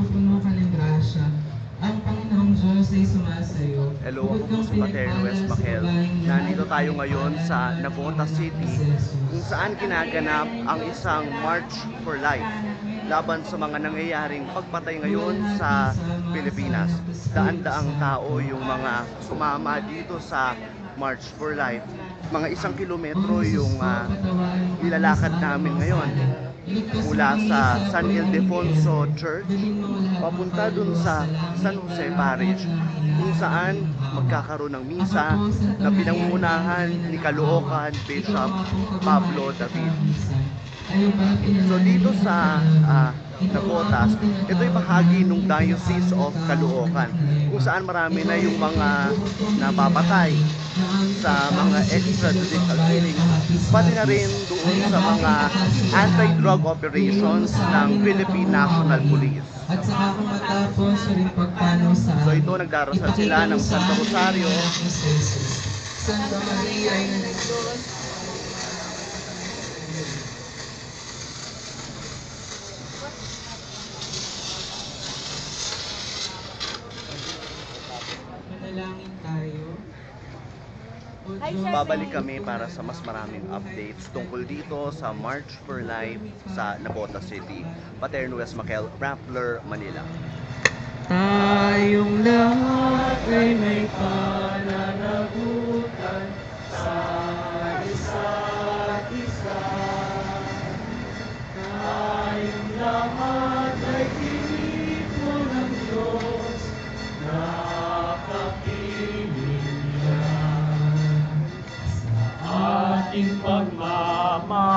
ka ng grasya. Ang Panginoong Diyos ay sumasayo. Hello, ako po si Pater West Makel. Nandito tayo ngayon sa Navota City kung saan ginaganap ang isang March for Life laban sa mga nangyayaring pagpatay ngayon sa Pilipinas. Daan-daang tao yung mga sumama dito sa March for Life. Mga isang kilometro yung ah, ilalakad namin ngayon mula sa San Ildefonso Church papunta dun sa San Jose Parish kung saan magkakaroon ng misa na pinangunahan ni Caloocan Bishop Pablo David. So dito sa uh, Napotas, ito'y bahagi ng Diocese of Caloocan kung saan marami na yung mga napapatay sa mga extrajudicial killings pati na rin doon sa mga anti-drug operations ng Philippine National Police. At saka kung matapos rin pagpanaw sa So ito nagdarasal sila ng Santo Rosario Santa Maria ay. O Diyos, Babalik kami para sa mas maraming updates tungkol dito sa March for Life sa Nabota City. Paterno West Maquel, Rappler, Manila. Tayong lahat ay may pananagutan sa isa't isa. Tayong lahat ay pinito ng Diyos na kapatid. aking pagmamahal.